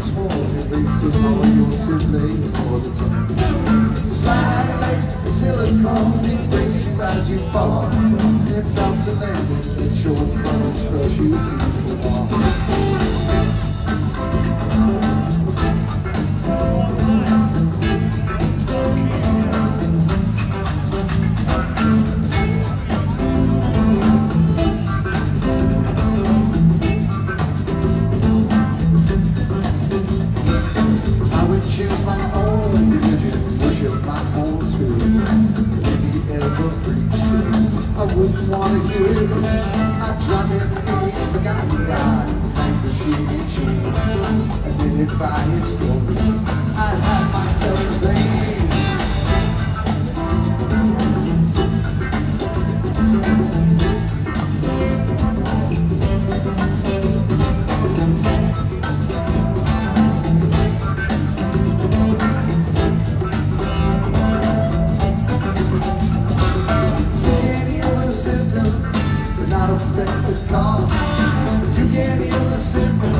chasing all your siblings for the. Sliding like silicone, you as you fall. And bounce and land let your bones crush you to the wall. It, I wouldn't want to hear it. I'd drop it in, forgotten like the shitty cheap. And then você.